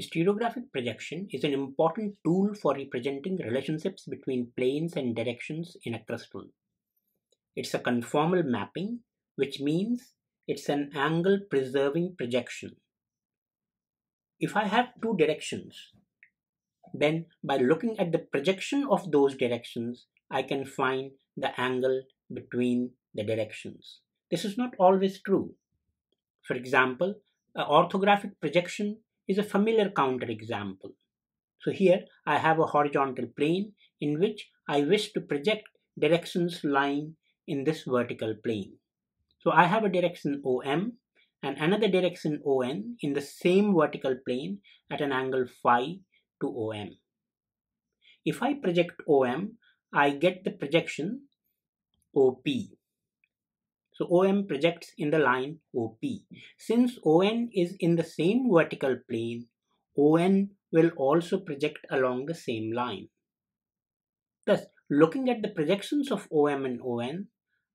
Stereographic projection is an important tool for representing relationships between planes and directions in a crystal. It's a conformal mapping, which means it's an angle preserving projection. If I have two directions, then by looking at the projection of those directions, I can find the angle between the directions. This is not always true. For example, an orthographic projection is a familiar counterexample. So here I have a horizontal plane in which I wish to project directions lying in this vertical plane. So I have a direction OM and another direction ON in the same vertical plane at an angle phi to OM. If I project OM, I get the projection OP. So OM projects in the line OP. Since ON is in the same vertical plane, ON will also project along the same line. Thus, looking at the projections of OM and ON,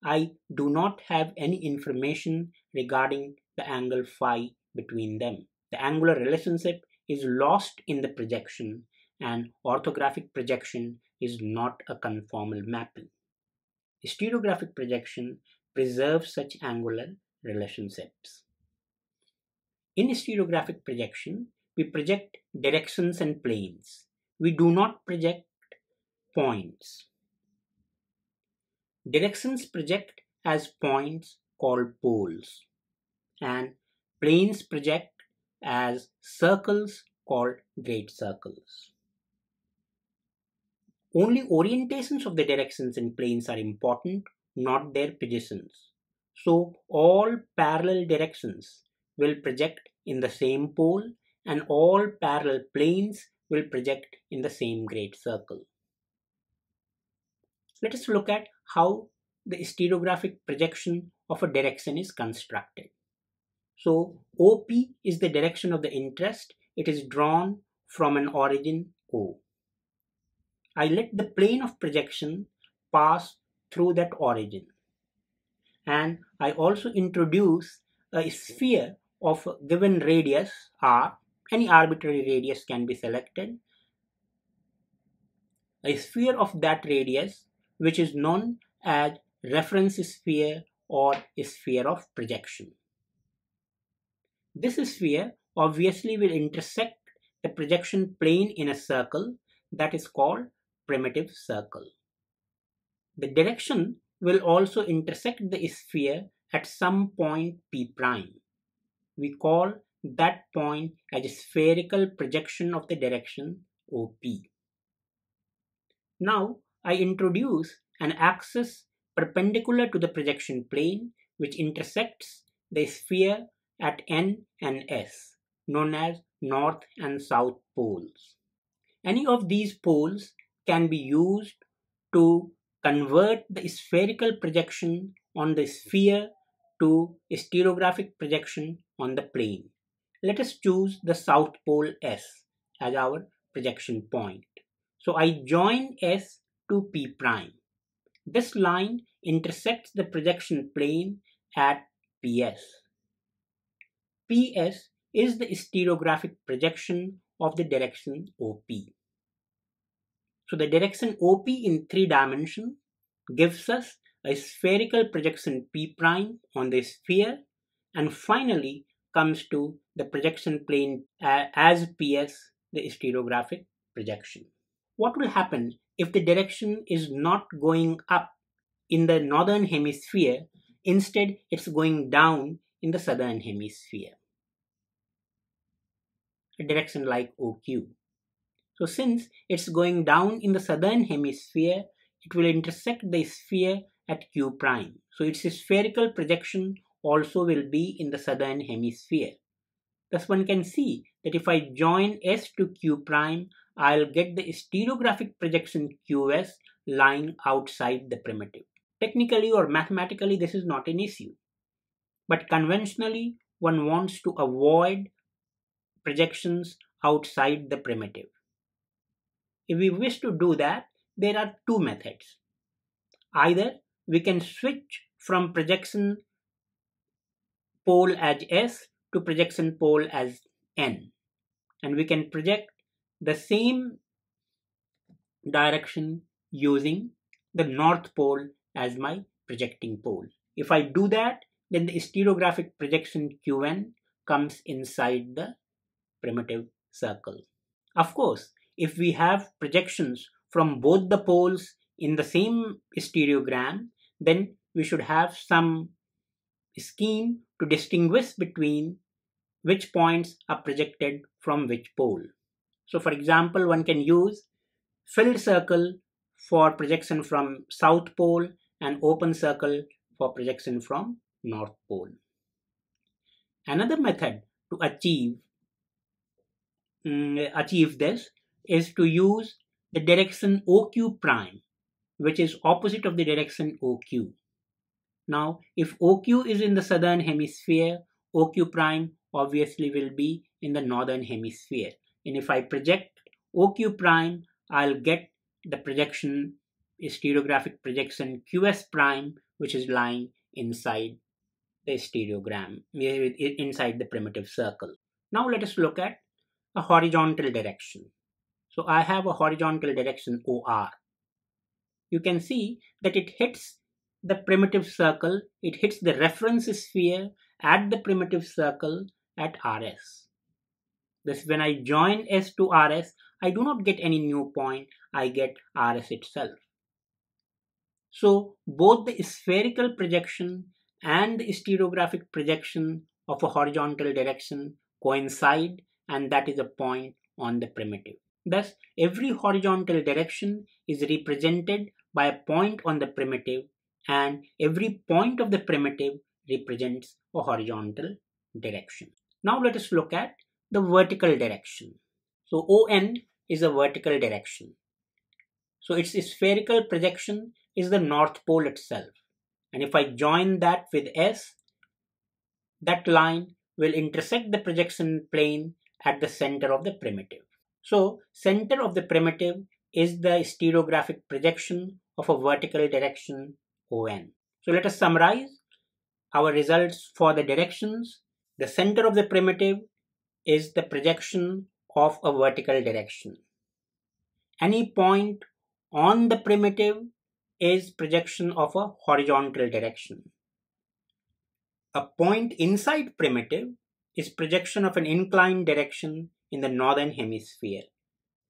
I do not have any information regarding the angle phi between them. The angular relationship is lost in the projection and orthographic projection is not a conformal mapping. Stereographic projection preserve such angular relationships. In stereographic projection, we project directions and planes. We do not project points. Directions project as points called poles and planes project as circles called great circles. Only orientations of the directions and planes are important not their positions. So all parallel directions will project in the same pole and all parallel planes will project in the same great circle. Let us look at how the stereographic projection of a direction is constructed. So OP is the direction of the interest. It is drawn from an origin O. I let the plane of projection pass through that origin. And I also introduce a sphere of a given radius r, any arbitrary radius can be selected, a sphere of that radius which is known as reference sphere or sphere of projection. This sphere obviously will intersect the projection plane in a circle that is called primitive circle. The direction will also intersect the sphere at some point P prime. We call that point as a spherical projection of the direction OP. Now I introduce an axis perpendicular to the projection plane which intersects the sphere at N and S, known as north and south poles. Any of these poles can be used to convert the spherical projection on the sphere to stereographic projection on the plane. Let us choose the south pole S as our projection point. So I join S to P prime. This line intersects the projection plane at PS. PS is the stereographic projection of the direction OP. So the direction OP in three dimensions gives us a spherical projection P prime on the sphere and finally comes to the projection plane as PS, the stereographic projection. What will happen if the direction is not going up in the northern hemisphere, instead it's going down in the southern hemisphere? A direction like OQ. So since it's going down in the southern hemisphere, it will intersect the sphere at Q prime. So its spherical projection also will be in the southern hemisphere. Thus one can see that if I join S to Q prime, I'll get the stereographic projection QS lying outside the primitive. Technically or mathematically this is not an issue. But conventionally one wants to avoid projections outside the primitive. If we wish to do that, there are two methods. Either we can switch from projection pole as S to projection pole as N. and we can project the same direction using the north pole as my projecting pole. If I do that, then the stereographic projection Qn comes inside the primitive circle. Of course, if we have projections from both the poles in the same stereogram, then we should have some scheme to distinguish between which points are projected from which pole. So for example, one can use filled circle for projection from south pole and open circle for projection from north pole. Another method to achieve um, achieve this is to use the direction OQ prime which is opposite of the direction OQ. Now if OQ is in the southern hemisphere OQ prime obviously will be in the northern hemisphere and if I project OQ prime I'll get the projection stereographic projection QS prime which is lying inside the stereogram eh, inside the primitive circle. Now let us look at a horizontal direction. So I have a horizontal direction OR. You can see that it hits the primitive circle, it hits the reference sphere at the primitive circle at RS. This when I join S to RS, I do not get any new point, I get RS itself. So both the spherical projection and the stereographic projection of a horizontal direction coincide and that is a point on the primitive. Thus, every horizontal direction is represented by a point on the primitive and every point of the primitive represents a horizontal direction. Now let us look at the vertical direction. So ON is a vertical direction. So its spherical projection is the north pole itself. And if I join that with S, that line will intersect the projection plane at the center of the primitive. So center of the primitive is the stereographic projection of a vertical direction ON. So let us summarize our results for the directions. The center of the primitive is the projection of a vertical direction. Any point on the primitive is projection of a horizontal direction. A point inside primitive is projection of an inclined direction in the northern hemisphere.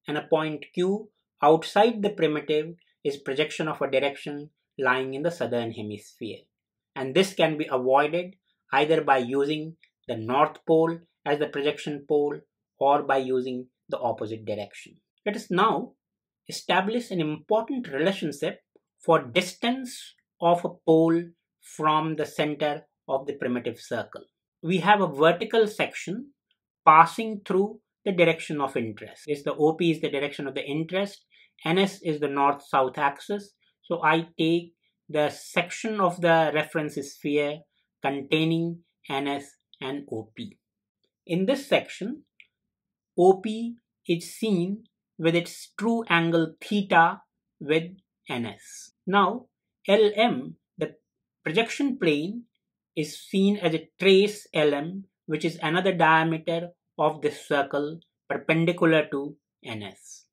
And a point Q outside the primitive is projection of a direction lying in the southern hemisphere. And this can be avoided either by using the north pole as the projection pole or by using the opposite direction. Let us now establish an important relationship for distance of a pole from the center of the primitive circle. We have a vertical section passing through the direction of interest. Is the OP is the direction of the interest, NS is the north-south axis. So I take the section of the reference sphere containing NS and OP. In this section, OP is seen with its true angle theta with NS. Now, LM, the projection plane, is seen as a trace LM, which is another diameter of this circle perpendicular to NS.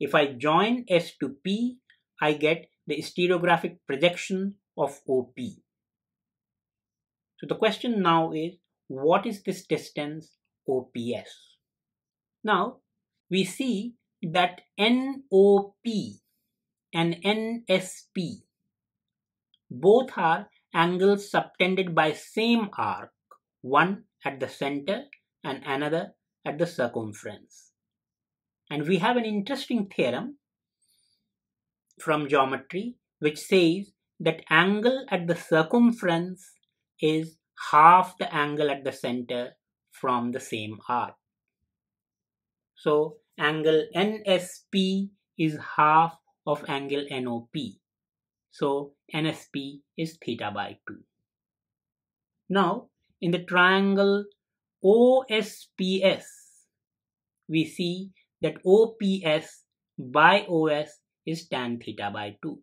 If I join S to P, I get the stereographic projection of OP. So the question now is, what is this distance OPS? Now, we see that NOP and NSP both are angles subtended by same arc, one at the center and another at the circumference. And we have an interesting theorem from geometry which says that angle at the circumference is half the angle at the center from the same arc. So angle NSP is half of angle NOP. So NSP is theta by 2. Now in the triangle OSPS, we see that OPS by OS is tan theta by 2.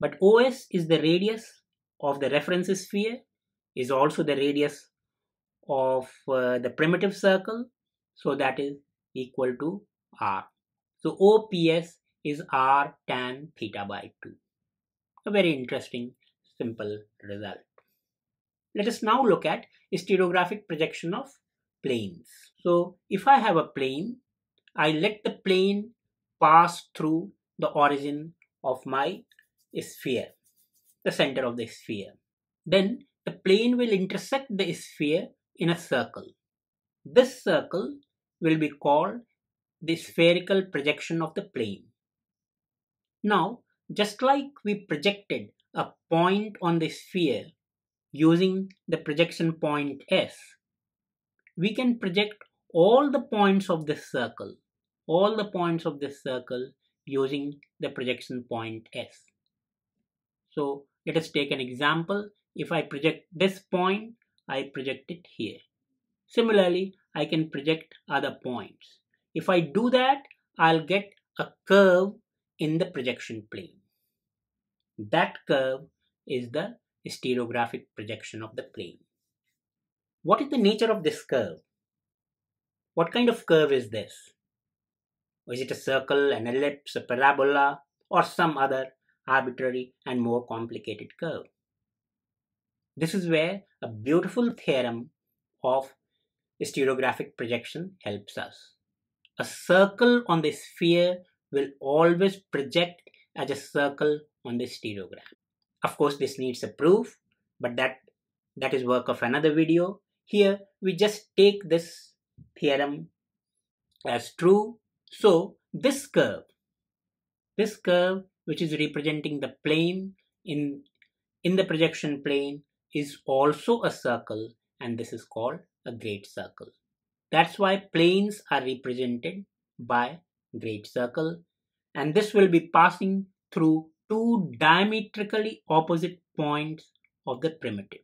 But OS is the radius of the reference sphere, is also the radius of uh, the primitive circle So that is equal to r. So OPS is r tan theta by 2. A very interesting simple result. Let us now look at stereographic projection of planes. So if I have a plane, I let the plane pass through the origin of my sphere, the center of the sphere. Then the plane will intersect the sphere in a circle. This circle will be called the spherical projection of the plane. Now, just like we projected a point on the sphere using the projection point S, we can project all the points of this circle, all the points of this circle using the projection point S. So let us take an example. If I project this point, I project it here. Similarly, I can project other points. If I do that, I'll get a curve in the projection plane. That curve is the stereographic projection of the plane. What is the nature of this curve? What kind of curve is this? Is it a circle, an ellipse, a parabola, or some other arbitrary and more complicated curve? This is where a beautiful theorem of stereographic projection helps us. A circle on the sphere will always project as a circle on the stereogram. Of course, this needs a proof, but that, that is work of another video. Here, we just take this theorem as true. So, this curve, this curve which is representing the plane in, in the projection plane is also a circle and this is called a great circle. That's why planes are represented by great circle and this will be passing through two diametrically opposite points of the primitive.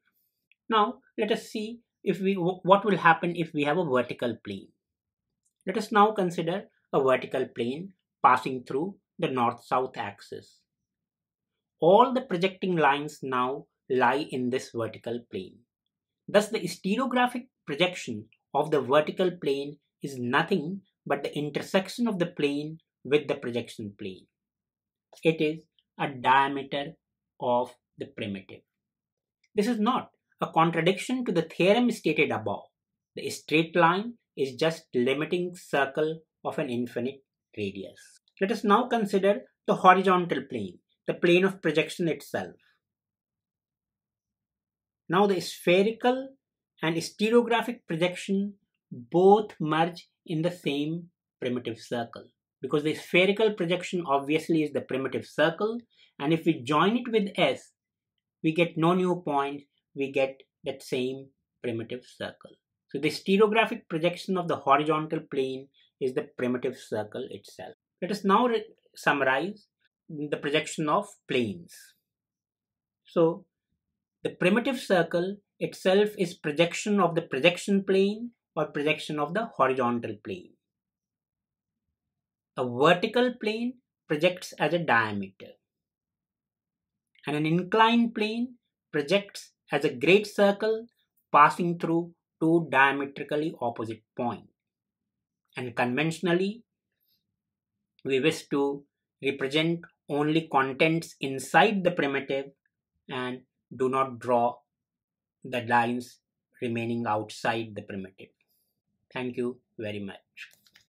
Now let us see if we what will happen if we have a vertical plane. Let us now consider a vertical plane passing through the north-south axis. All the projecting lines now lie in this vertical plane. Thus the stereographic projection of the vertical plane is nothing but the intersection of the plane with the projection plane. It is a diameter of the primitive. This is not a contradiction to the theorem stated above. The straight line is just limiting circle of an infinite radius. Let us now consider the horizontal plane, the plane of projection itself. Now the spherical and stereographic projection both merge in the same primitive circle because the spherical projection obviously is the primitive circle and if we join it with S we get no new point we get that same primitive circle. So the stereographic projection of the horizontal plane is the primitive circle itself. Let us now summarize the projection of planes. So the primitive circle itself is projection of the projection plane or projection of the horizontal plane. A vertical plane projects as a diameter and an inclined plane projects as a great circle passing through two diametrically opposite points. And conventionally, we wish to represent only contents inside the primitive and do not draw the lines remaining outside the primitive. Thank you very much.